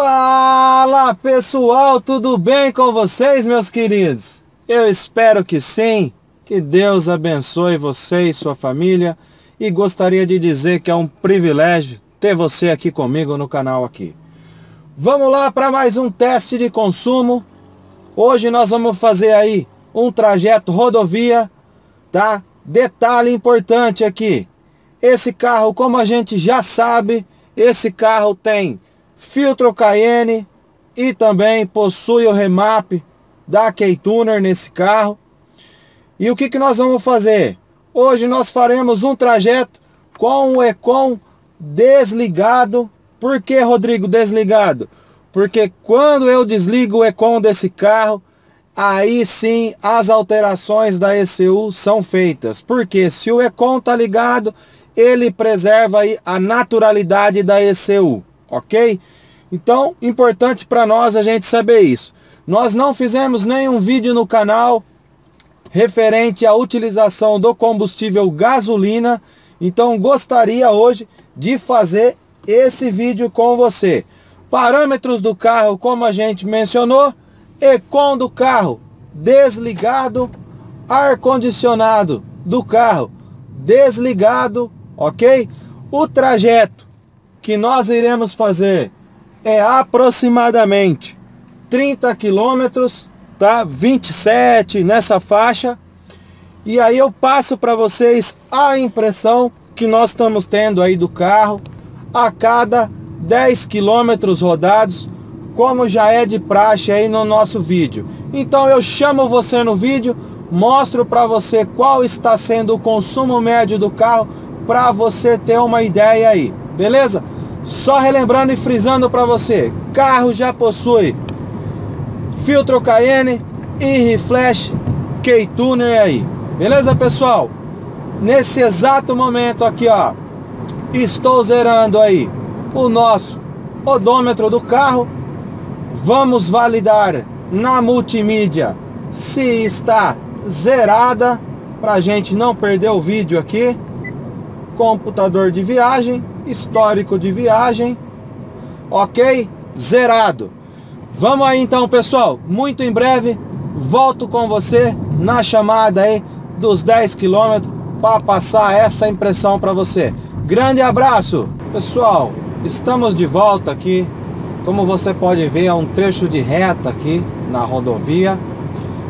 Fala pessoal, tudo bem com vocês meus queridos? Eu espero que sim, que Deus abençoe você e sua família e gostaria de dizer que é um privilégio ter você aqui comigo no canal aqui. Vamos lá para mais um teste de consumo. Hoje nós vamos fazer aí um trajeto rodovia, tá? Detalhe importante aqui, esse carro, como a gente já sabe, esse carro tem filtro Cayenne e também possui o remap da K-Tuner nesse carro. E o que, que nós vamos fazer? Hoje nós faremos um trajeto com o Econ desligado. Por que, Rodrigo, desligado? Porque quando eu desligo o Econ desse carro, aí sim as alterações da ECU são feitas. Porque se o Econ está ligado, ele preserva a naturalidade da ECU, ok? Então, importante para nós a gente saber isso. Nós não fizemos nenhum vídeo no canal referente à utilização do combustível gasolina, então gostaria hoje de fazer esse vídeo com você. Parâmetros do carro, como a gente mencionou, Econ do carro desligado, ar-condicionado do carro desligado, ok? O trajeto que nós iremos fazer é aproximadamente 30 quilômetros, tá? 27 nessa faixa. E aí eu passo para vocês a impressão que nós estamos tendo aí do carro a cada 10 quilômetros rodados, como já é de praxe aí no nosso vídeo. Então eu chamo você no vídeo, mostro para você qual está sendo o consumo médio do carro para você ter uma ideia aí, beleza? Só relembrando e frisando para você, carro já possui filtro Cayenne e Reflash K-Tuner aí, beleza pessoal? Nesse exato momento aqui ó, estou zerando aí o nosso odômetro do carro, vamos validar na multimídia se está zerada para a gente não perder o vídeo aqui computador de viagem, histórico de viagem, ok? Zerado. Vamos aí então, pessoal. Muito em breve volto com você na chamada aí dos 10 quilômetros para passar essa impressão para você. Grande abraço, pessoal. Estamos de volta aqui. Como você pode ver, é um trecho de reta aqui na rodovia.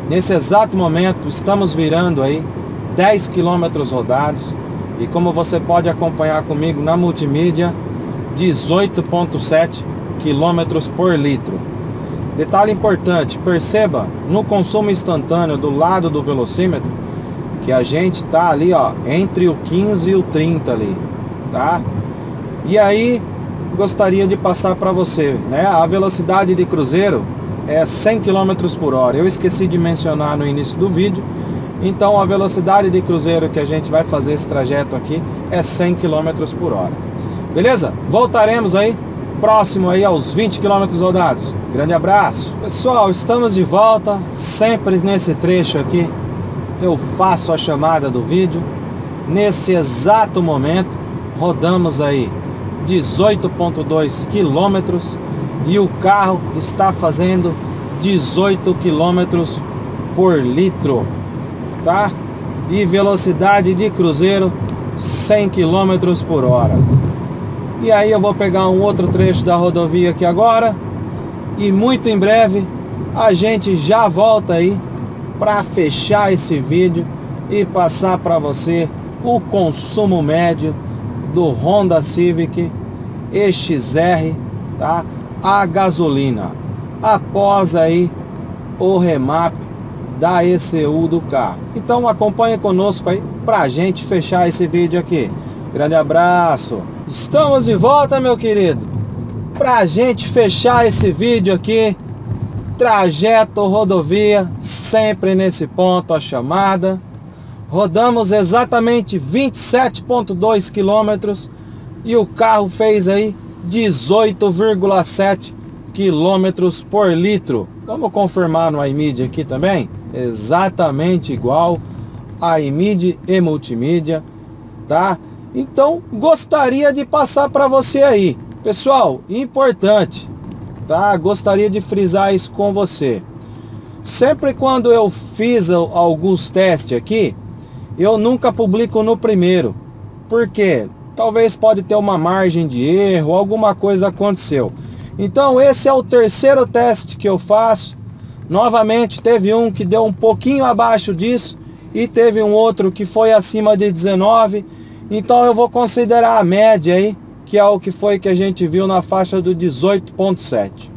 Nesse exato momento, estamos virando aí 10 quilômetros rodados. E como você pode acompanhar comigo na multimídia, 18.7 km por litro. Detalhe importante, perceba no consumo instantâneo do lado do velocímetro que a gente tá ali, ó, entre o 15 e o 30 ali, tá? E aí gostaria de passar para você, né? A velocidade de cruzeiro é 100 km por hora. Eu esqueci de mencionar no início do vídeo, então a velocidade de cruzeiro que a gente vai fazer esse trajeto aqui é 100 km por hora. Beleza? Voltaremos aí próximo aí aos 20 km rodados. Grande abraço. Pessoal, estamos de volta, sempre nesse trecho aqui. Eu faço a chamada do vídeo. Nesse exato momento, rodamos aí 18.2 quilômetros e o carro está fazendo 18 quilômetros por litro tá? E velocidade de cruzeiro 100 km por hora. E aí eu vou pegar um outro trecho da rodovia aqui agora e muito em breve a gente já volta aí para fechar esse vídeo e passar para você o consumo médio do Honda Civic EXR, tá? A gasolina. Após aí o remap da ECU do carro. Então acompanhe conosco aí pra gente fechar esse vídeo aqui. Grande abraço. Estamos de volta, meu querido. Pra gente fechar esse vídeo aqui, trajeto rodovia, sempre nesse ponto a chamada. Rodamos exatamente 27.2 quilômetros e o carro fez aí 18,7 quilômetros por litro. Vamos confirmar no iMedia aqui também exatamente igual a iMid e multimídia, tá? Então, gostaria de passar para você aí. Pessoal, importante, tá? Gostaria de frisar isso com você. Sempre quando eu fiz alguns testes aqui, eu nunca publico no primeiro. Por quê? Talvez pode ter uma margem de erro, alguma coisa aconteceu. Então esse é o terceiro teste que eu faço. Novamente teve um que deu um pouquinho abaixo disso e teve um outro que foi acima de 19. Então eu vou considerar a média aí, que é o que foi que a gente viu na faixa do 18.7.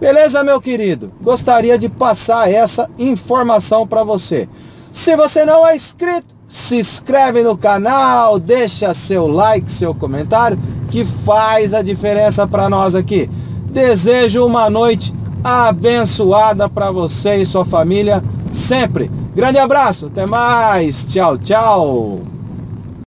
Beleza, meu querido? Gostaria de passar essa informação para você. Se você não é inscrito, se inscreve no canal, deixa seu like, seu comentário, que faz a diferença para nós aqui. Desejo uma noite abençoada para você e sua família sempre. Grande abraço, até mais, tchau, tchau.